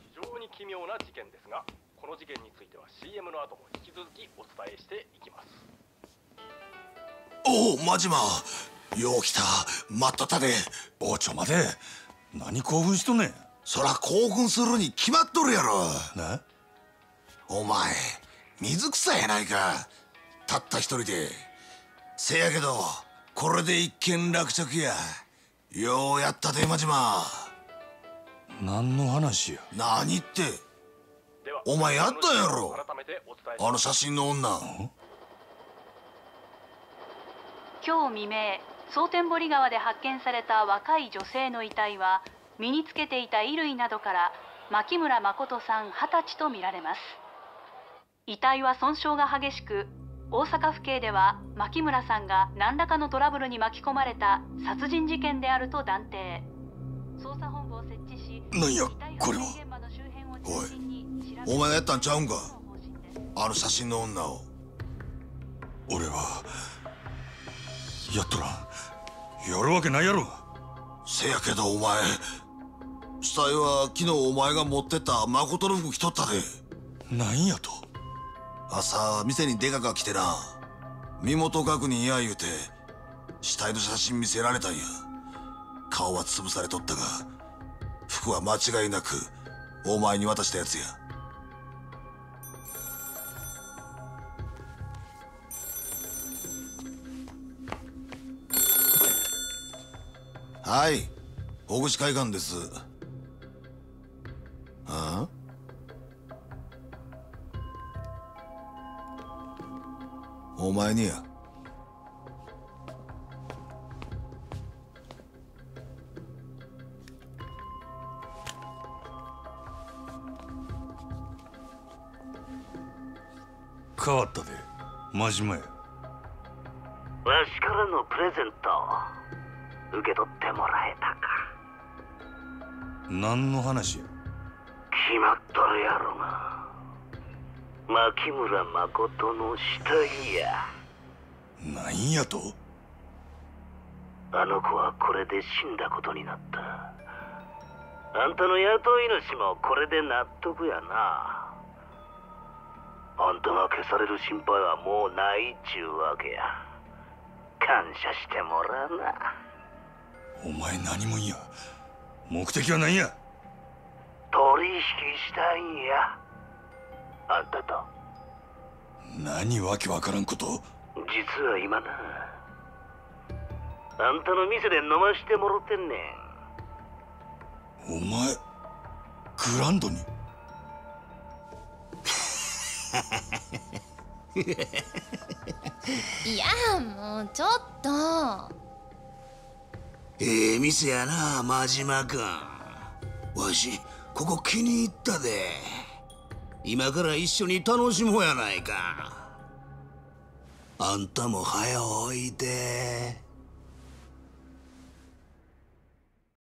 非常に奇妙な事件ですがこの事件については CM の後も引き続きお伝えしていきます。おお真島。よう来た。待っとったで。おちょ待て何興奮しとんねん。そら興奮するに決まっとるやろ。なお前水草やないか。たった一人で。せやけどこれで一件落着や。ようやったで真島何の話や？何って？お前やったやろ。あの写真の女。今日未明蒼天堀川で発見された若い女性の遺体は身につけていた衣類などから牧村誠さん二十歳とみられます。遺体は損傷が激しく大阪府警では牧村さんが何らかのトラブルに巻き込まれた殺人事件であると断定捜査本部を設置しなんやこれは。発見現場の周辺を中心に調べお前がやったんちゃうんか？あの写真の女を。俺はやっとらん。やるわけないやろ。せやけどお前死体は昨日お前が持ってった誠の服着とったで。なんやと？朝店にデカが来てな身元確認や言うて死体の写真見せられたんや顔は潰されとったが服は間違いなくお前に渡したやつや。はい大口海岸です。ああ？お前にや。変わったで。真島やわしからのプレゼント受け取ってもらえたか。何の話や。決まっとるやろが牧村誠の死体や。なんやと。あの子はこれで死んだことになった。あんたの雇い主もこれで納得やなあんたが消される心配はもうないっちゅうわけや。感謝してもらうな。お前何もんや。目的は何や。取引したいんや。あんたと。何わけわからんこと。実は今な。あんたの店で飲ましてもろてんねん。お前グランドに？いやもうちょっと。ええ店やな真島君。わしここ気に入ったで。今から一緒に楽しもうやないか。あんたも早おいで。